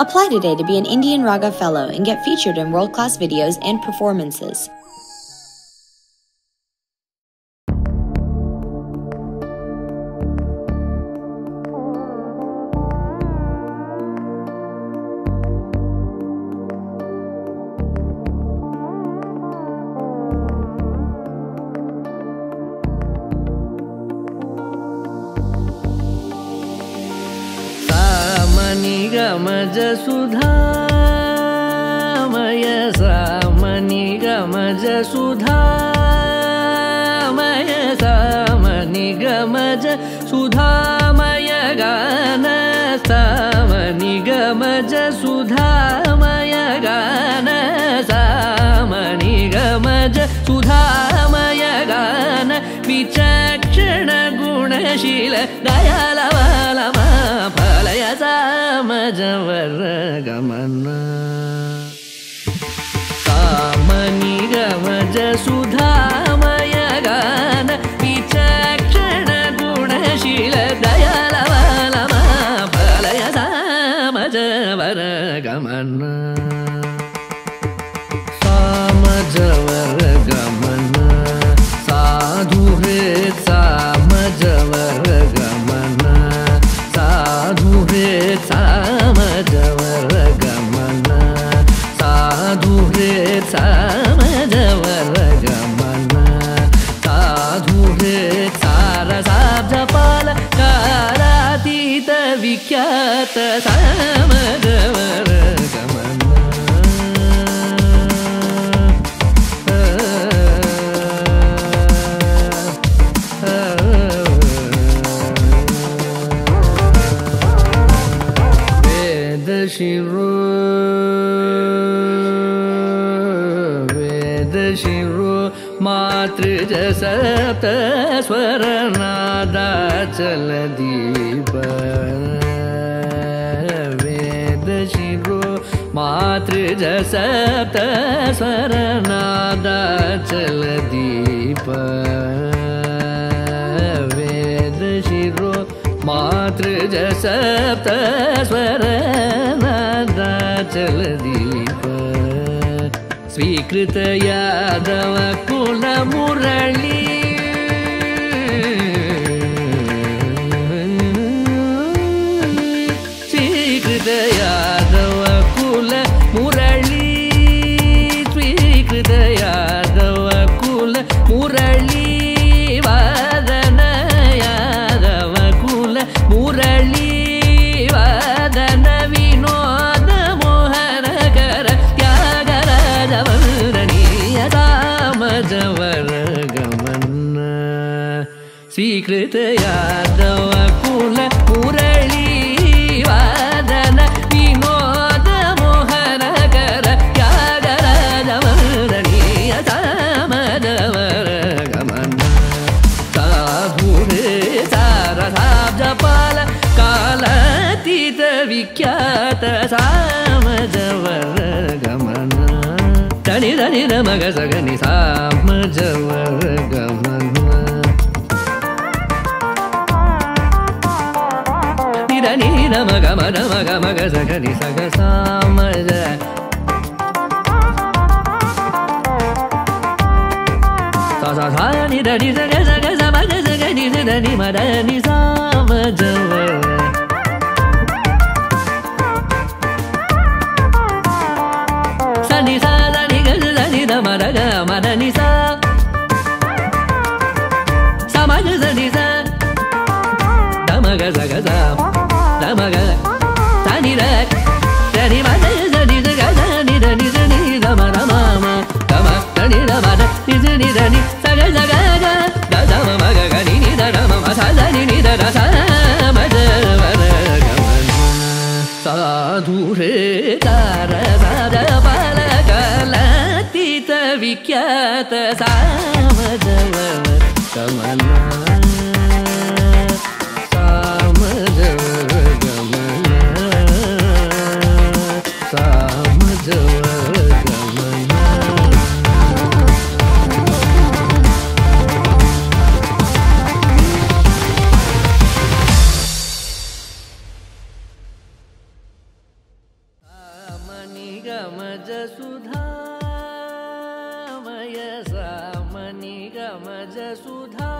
Apply today to be an Indian Raga Fellow and get featured in world class videos and performances. गमज Sudhamay सामनि गमज सुधामय सामनि गमज सुधामय गान सामनि गमज सुधामय गान सामनि गमज सुधामय गान विचक्षण गुणशील दयालवालमा फलय सामजवर गमन सामनि गमज सुधामय गान विचक्षण गुणशील दयालवालमा फलय सामजवर गमन कारातीत विख्यात सामजवर गमन वेदशिरो वेदशिरो मातृजसप्त मातृजसप्त स्वरनादाचलदीप वेदशिरो मातृजसप्त स्वरनादाचलदीप स्वीकृत यादव कुलमुरळी ಶ್ರೀಕೃತ ಯಾದವ ಕುಲ ಪೂ धनि धनि मग सगनि सामजवर गमन निधनि मग मग मग मग सगनि सग सामज sa sa sa ni da ni sa ga sa ga دمغ زغزا دمغ تاني لك تاني ما تزني زغزا ني دني زني زما رما ما كما تاني رما ني دني زغ زغ دا زما ما غني ني دا رما ما تزني ني دا دا ما زغ സാധുരേ താരപല കലത്തിത വിഖ്യാത സാമജവ കമല निगमज सुधामय सामनिगमज सुधामय